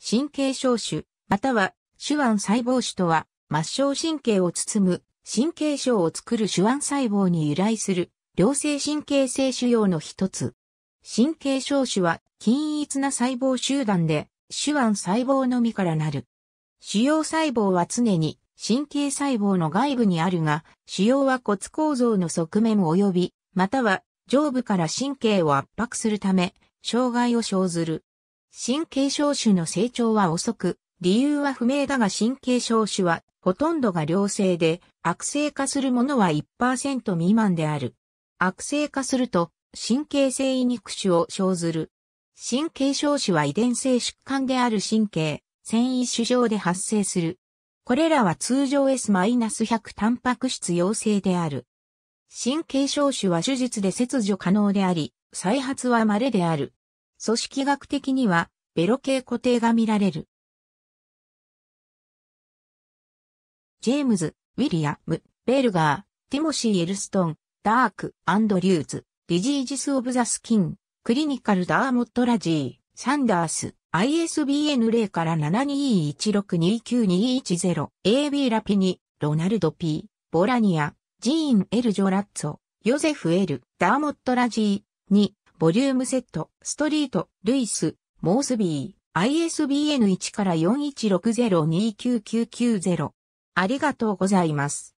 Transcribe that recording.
神経小種、または手腕細胞種とは、末梢神経を包む神経小を作る手腕細胞に由来する良性神経性腫瘍の一つ。神経小種は均一な細胞集団で手腕細胞のみからなる。腫瘍細胞は常に神経細胞の外部にあるが、腫瘍は骨構造の側面及び、または上部から神経を圧迫するため、障害を生ずる。神経小種の成長は遅く、理由は不明だが神経小種はほとんどが良性で、悪性化するものは1%未満である。悪性化すると、神経性異肉種を生ずる。神経小種は遺伝性疾患である神経、繊維種上で発生する。これらは通常 S-100 タンパク質陽性である。神経鞘腫は手術で切除可能であり、再発は稀である。組織学的には、ベロケイ小体が見られる。ジェームズ、ウィリアム、ベルガー、ティモシー・エルストン、ダーク、アンドリューズ、 Diseases of the Skin、Clinical Dermatology、サンダース、ISBN 0から7216292210、AB ラピニ、ロナルド P、ボラニア、ジーン・エル・ジョラッツォ、ヨゼフ・エル、ダーモットラジー、2、ボリュームセット、ストリート、ルイス、モースビー、ISBN 1から4160299990ありがとうございます。